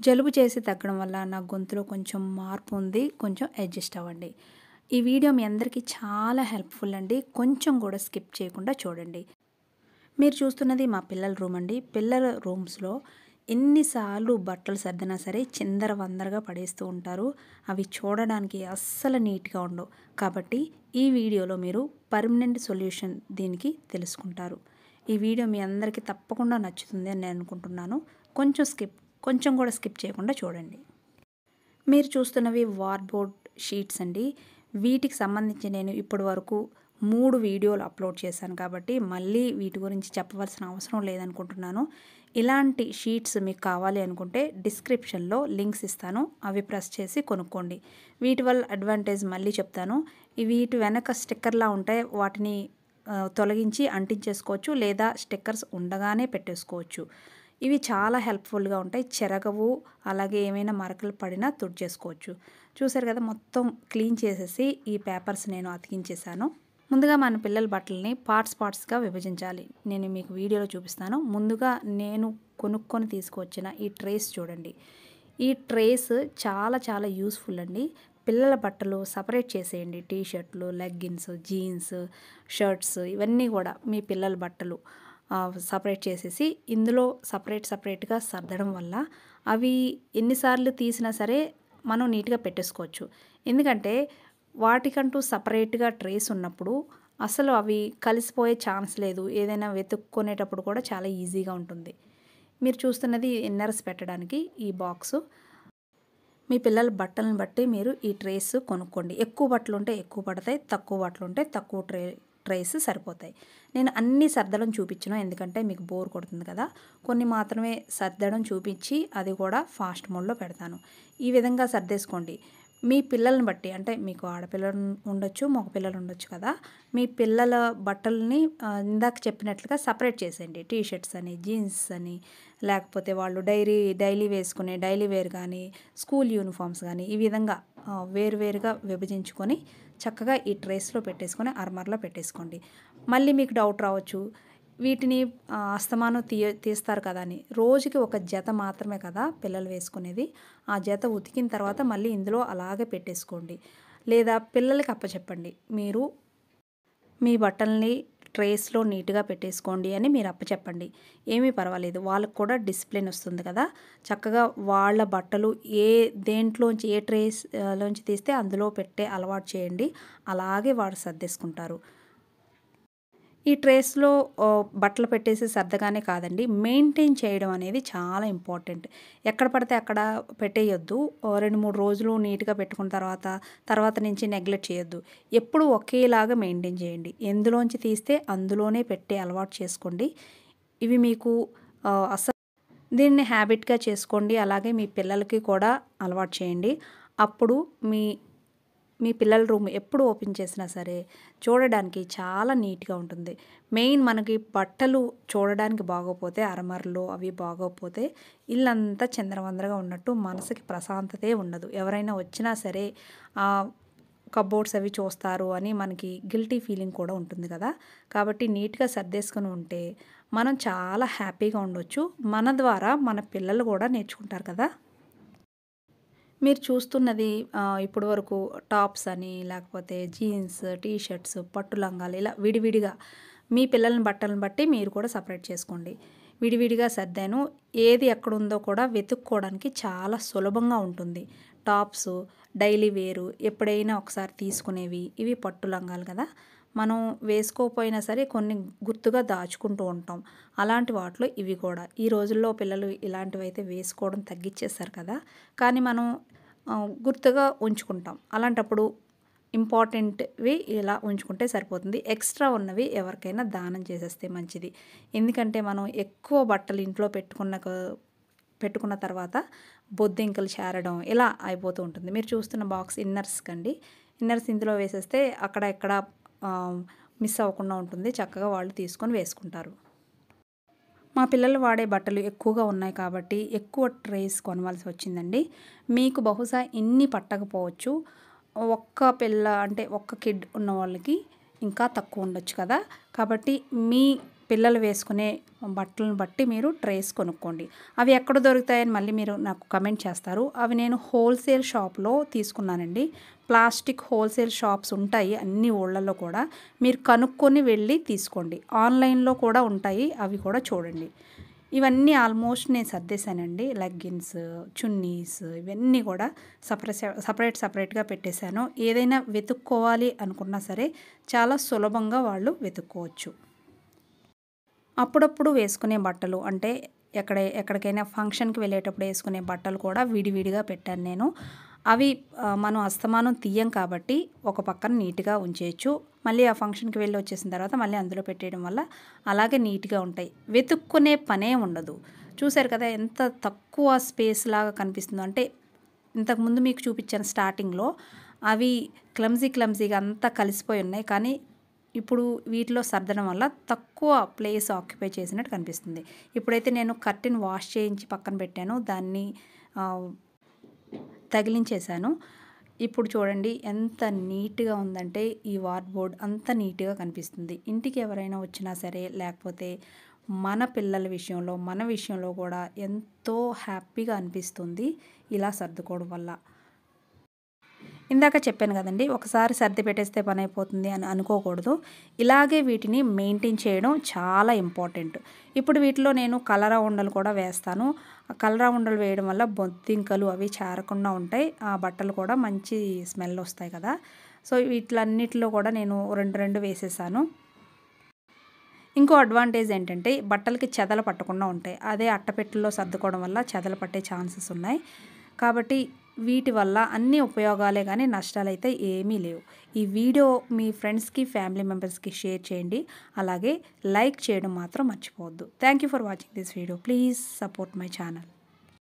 జలుబు చేసి తగ్గడం వల్ల నా గొంతులో కొంచెం మార్పు ఉంది. కొంచెం అడ్జస్ట్ అవ్వండి. ఈ వీడియో మీ అందరికీ చాలా హెల్ప్ఫుల్ అండి. కొంచెం కూడా స్కిప్ చేయకుండా చూడండి. మీరు చూస్తున్నది మా పిల్లల రూమ్ అండి. పిల్లల రూమ్స్లో ఎన్నిసార్లు బట్టలు సర్దినా సరే చిందర వందరగా పడేస్తూ ఉంటారు. అవి చూడడానికి అస్సలు నీట్గా ఉండవు. కాబట్టి ఈ వీడియోలో మీరు పర్మనెంట్ సొల్యూషన్ దీనికి తెలుసుకుంటారు. ఈ వీడియో మీ అందరికీ తప్పకుండా నచ్చుతుంది అని నేను అనుకుంటున్నాను. కొంచెం స్కిప్ కొంచెం కూడా స్కిప్ చేయకుండా చూడండి. మీరు చూస్తున్నవి వార్డ్బోర్డ్ షీట్స్ అండి. వీటికి సంబంధించి నేను ఇప్పటి వరకు మూడు వీడియోలు అప్లోడ్ చేశాను కాబట్టి మళ్ళీ వీటి గురించి చెప్పవలసిన అవసరం లేదనుకుంటున్నాను. ఇలాంటి షీట్స్ మీకు కావాలి అనుకుంటే డిస్క్రిప్షన్లో లింక్స్ ఇస్తాను. అవి ప్రెస్ చేసి కొనుక్కోండి. వీటి వల్ల అడ్వాంటేజ్ మళ్ళీ చెప్తాను. వీటి వెనక స్టిక్కర్లా ఉంటాయి వాటిని తొలగించి అంటించేసుకోవచ్చు లేదా స్టిక్కర్స్ ఉండగానే పెట్టేసుకోవచ్చు. ఇవి చాలా హెల్ప్ఫుల్గా ఉంటాయి. చెరగవు అలాగే ఏమైనా మరకలు పడినా తుడిచేసుకోవచ్చు. చూసారు కదా మొత్తం క్లీన్ చేసేసి ఈ పేపర్స్ నేను అతికించేశాను. ముందుగా మన పిల్లల బట్టల్ని పార్ట్స్ పార్ట్స్గా విభజించాలి. నేను మీకు వీడియోలో చూపిస్తాను. ముందుగా నేను కొనుక్కొని తీసుకువచ్చిన ఈ ట్రేస్ చూడండి. ఈ ట్రేస్ చాలా చాలా యూస్ఫుల్ అండి. పిల్లల బట్టలు సపరేట్ చేసేయండి. టీ షర్ట్లు లెగ్గిన్స్ జీన్స్ షర్ట్స్ ఇవన్నీ కూడా మీ పిల్లల బట్టలు. సపరేట్ చేసేసి ఇందులో సపరేట్ సపరేట్గా సర్దడం వల్ల అవి ఎన్నిసార్లు తీసినా సరే మనం నీట్గా పెట్టేసుకోవచ్చు. ఎందుకంటే వాటికంటూ సపరేట్గా ట్రేస్ ఉన్నప్పుడు అసలు అవి కలిసిపోయే ఛాన్స్ లేదు. ఏదైనా వెతుక్కునేటప్పుడు కూడా చాలా ఈజీగా ఉంటుంది. మీరు చూస్తున్నది ఇన్నర్స్ పెట్టడానికి ఈ బాక్సు. మీ పిల్లల బట్టలను బట్టి మీరు ఈ ట్రేస్ కొనుక్కోండి. ఎక్కువ బట్టలు ఉంటే ఎక్కువ పడతాయి తక్కువ బట్టలు ఉంటే తక్కువ ట్రే రైస్ సరిపోతాయి. నేను అన్ని సర్దడం చూపించను ఎందుకంటే మీకు బోర్ కొడుతుంది కదా. కొన్ని మాత్రమే సర్దడం చూపించి అది కూడా ఫాస్ట్ మోడ్లో పెడతాను. ఈ విధంగా సర్దేసుకోండి. మీ పిల్లల్ని బట్టి అంటే మీకు ఆడపిల్లలు ఉండొచ్చు మగ పిల్లలు ఉండొచ్చు కదా. మీ పిల్లల బట్టలని ఇందాక చెప్పినట్లుగా సపరేట్ చేసేయండి. టీ షర్ట్స్ అని జీన్స్ అని లేకపోతే వాళ్ళు డైరీ డైలీ వేసుకునే డైలీ వేర్ కానీ స్కూల్ యూనిఫామ్స్ కానీ ఈ విధంగా వేరువేరుగా విభజించుకొని చక్కగా ఈ ట్రేస్లో పెట్టేసుకొని అర్మర్లో పెట్టేసుకోండి. మళ్ళీ మీకు డౌట్ రావచ్చు వీటిని అస్తమానం తీయ తీస్తారు కదా అని. రోజుకి ఒక జత మాత్రమే కదా పిల్లలు వేసుకునేది. ఆ జత ఉతికిన తర్వాత మళ్ళీ ఇందులో అలాగే పెట్టేసుకోండి. లేదా పిల్లలకి అప్పచెప్పండి. మీరు మీ బట్టల్ని ట్రేస్లో నీట్గా పెట్టేసుకోండి అని మీరు అప్పచెప్పండి ఏమీ పర్వాలేదు. వాళ్ళకు కూడా డిసిప్లిన్ వస్తుంది కదా. చక్కగా వాళ్ళ బట్టలు ఏ దేంట్లోంచి ఏ ట్రేస్ లోంచి తీస్తే అందులో పెట్టే అలవాటు చేయండి. అలాగే వాడు సర్దేసుకుంటారు. ఈ ట్రేస్లో బట్టలు పెట్టేసి సర్దగానే కాదండి. మెయింటైన్ చేయడం అనేది చాలా ఇంపార్టెంట్. ఎక్కడ పడితే అక్కడ పెట్టేయొద్దు. రెండు మూడు రోజులు నీట్గా పెట్టుకున్న తర్వాత తర్వాత నుంచి నెగ్లెక్ట్ చేయొద్దు. ఎప్పుడు ఒకేలాగా మెయింటైన్ చేయండి. ఎందులోంచి తీస్తే అందులోనే పెట్టే అలవాటు చేసుకోండి. ఇవి మీకు అసలు దీన్ని హ్యాబిట్గా చేసుకోండి. అలాగే మీ పిల్లలకి కూడా అలవాటు చేయండి. అప్పుడు మీ మీ పిల్లల రూమ్ ఎప్పుడు ఓపెన్ చేసినా సరే చూడడానికి చాలా నీట్గా ఉంటుంది. మెయిన్ మనకి బట్టలు చూడడానికి బాగోపోతే అరమరలు అవి బాగోపోతే ఇల్లంతా చంద్రవందరగా ఉన్నట్టు మనసుకి ప్రశాంతతే ఉండదు. ఎవరైనా వచ్చినా సరే కబోర్డ్స్ అవి చూస్తారు అని మనకి గిల్టీ ఫీలింగ్ కూడా ఉంటుంది కదా. కాబట్టి నీట్గా సర్దేసుకొని ఉంటే మనం చాలా హ్యాపీగా ఉండొచ్చు. మన ద్వారా మన పిల్లలు కూడా నేర్చుకుంటారు కదా. మీరు చూస్తున్నది ఇప్పటి వరకు టాప్స్ అని లేకపోతే జీన్స్ టీ షర్ట్స్ పట్టు లంగాలు ఇలా విడివిడిగా మీ పిల్లలని బట్టలను బట్టి మీరు కూడా సపరేట్ చేసుకోండి. విడివిడిగా సర్దాను. ఏది ఎక్కడుందో కూడా వెతుక్కోవడానికి చాలా సులభంగా ఉంటుంది. టాప్స్ డైలీ వేరు ఎప్పుడైనా ఒకసారి తీసుకునేవి ఇవి పట్టు లంగాలు కదా. మనం వేసుకోకపోయినా సరే కొన్ని గుర్తుగా దాచుకుంటూ ఉంటాం. అలాంటి వాటిలో ఇవి కూడా. ఈ రోజుల్లో పిల్లలు ఇలాంటివి అయితే వేసుకోవడం తగ్గించేస్తారు కదా. కానీ మనం గుర్తుగా ఉంచుకుంటాం. అలాంటప్పుడు ఇంపార్టెంట్వి ఇలా ఉంచుకుంటే సరిపోతుంది. ఎక్స్ట్రా ఉన్నవి ఎవరికైనా దానం చేసేస్తే మంచిది. ఎందుకంటే మనం ఎక్కువ బట్టలు ఇంట్లో పెట్టుకున్న పెట్టుకున్న తర్వాత బొద్దింకలు చేరడం ఇలా అయిపోతూ ఉంటుంది. మీరు చూస్తున్న బాక్స్ ఇన్నర్స్ కండి. ఇన్నర్స్ ఇందులో వేసేస్తే అక్కడ ఎక్కడ మిస్ అవ్వకుండా ఉంటుంది. చక్కగా వాళ్ళు తీసుకొని వేసుకుంటారు. మా పిల్లలు వాడే బట్టలు ఎక్కువగా ఉన్నాయి కాబట్టి ఎక్కువ ట్రేస్ కొనవలసి వచ్చిందండి. మీకు బహుశా ఇన్ని పట్టకపోవచ్చు. ఒక్క పిల్ల అంటే ఒక్క కిడ్ ఉన్న వాళ్ళకి ఇంకా తక్కువ ఉండొచ్చు కదా. కాబట్టి మీ పిల్లలు వేసుకునే బట్టలను బట్టి మీరు ట్రేస్ కొనుక్కోండి. అవి ఎక్కడ దొరుకుతాయని మళ్ళీ మీరు నాకు కమెంట్ చేస్తారు. అవి నేను హోల్సేల్ షాప్లో తీసుకున్నానండి. ప్లాస్టిక్ హోల్సేల్ షాప్స్ ఉంటాయి అన్ని ఊళ్ళల్లో కూడా. మీరు కనుక్కొని వెళ్ళి తీసుకోండి. ఆన్లైన్లో కూడా ఉంటాయి. అవి కూడా చూడండి. ఇవన్నీ ఆల్మోస్ట్ నేను సర్దేశానండి. లెగ్గిన్స్ చున్నీస్ ఇవన్నీ కూడా సపరేట్ సపరేట్ సపరేట్గా పెట్టేశాను. ఏదైనా వెతుక్కోవాలి అనుకున్నా సరే చాలా సులభంగా వాళ్ళు వెతుక్కోవచ్చు. అప్పుడప్పుడు వేసుకునే బట్టలు అంటే ఎక్కడ ఎక్కడికైనా ఫంక్షన్కి వెళ్ళేటప్పుడు వేసుకునే బట్టలు కూడా విడివిడిగా పెట్టాను నేను. అవి మనం అస్తమానం తీయం కాబట్టి ఒక పక్కన నీట్గా ఉంచేయచ్చు. మళ్ళీ ఆ ఫంక్షన్కి వెళ్ళి వచ్చేసిన తర్వాత మళ్ళీ అందులో పెట్టేయడం వల్ల అలాగే నీట్గా ఉంటాయి. వెతుక్కునే పనే ఉండదు. చూశారు కదా ఎంత తక్కువ స్పేస్ లాగా కనిపిస్తుందో. అంటే ఇంతకుముందు మీకు చూపించాను స్టార్టింగ్లో అవి క్లమ్జీ క్లమ్జీగా అంతా కలిసిపోయి ఉన్నాయి. కానీ ఇప్పుడు వీటిలో సర్దడం వల్ల తక్కువ ప్లేస్ ఆక్యుపై చేసినట్టు కనిపిస్తుంది. ఇప్పుడైతే నేను కర్టెన్ వాష్ చేయించి పక్కన పెట్టాను. దాన్ని తగిలించేశాను. ఇప్పుడు చూడండి ఎంత నీట్గా ఉందంటే ఈ వార్డ్బోర్డ్ అంత నీట్గా కనిపిస్తుంది. ఇంటికి ఎవరైనా వచ్చినా సరే లేకపోతే మన పిల్లల విషయంలో మన విషయంలో కూడా ఎంతో హ్యాపీగా అనిపిస్తుంది ఇలా సర్దుకోవడం వల్ల. ఇందాక చెప్పాను కదండి ఒకసారి సర్ది పెట్టేస్తే పని అయిపోతుంది అని అనుకోకూడదు. ఇలాగే వీటిని మెయింటైన్ చేయడం చాలా ఇంపార్టెంట్. ఇప్పుడు వీటిలో నేను కలరా ఉండలు కూడా వేస్తాను. కలరా ఉండలు వేయడం వల్ల బొద్దింకలు అవి చేరకుండా ఉంటాయి. ఆ బట్టలు కూడా మంచి స్మెల్ వస్తాయి కదా. సో వీటిలన్నిటిలో కూడా నేను రెండు రెండు వేసేసాను. ఇంకో అడ్వాంటేజ్ ఏంటంటే బట్టలకి చెదలు పట్టకుండా ఉంటాయి. అదే అట్టపెట్టెల్లో సర్దుకోవడం వల్ల చెదలు పట్టే ఛాన్సెస్ ఉన్నాయి. కాబట్టి వీటి వల్ల అన్ని ఉపయోగాలే కానీ నష్టాలు అయితే ఏమీ లేవు. ఈ వీడియో మీ ఫ్రెండ్స్కి ఫ్యామిలీ మెంబర్స్కి షేర్ చేయండి. అలాగే లైక్ చేయడం మాత్రం మర్చిపోవద్దు. Thank you for watching this video. Please support my channel.